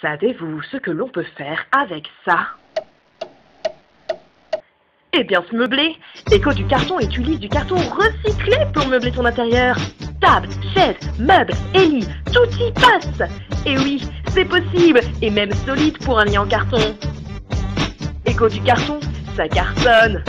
Savez-vous ce que l'on peut faire avec ça? Eh bien, se meubler Éco du carton utilise du carton recyclé pour meubler ton intérieur. Table, chaise, meubles et lit, tout y passe Et oui, c'est possible, et même solide pour un lit en carton. Éco du carton, ça cartonne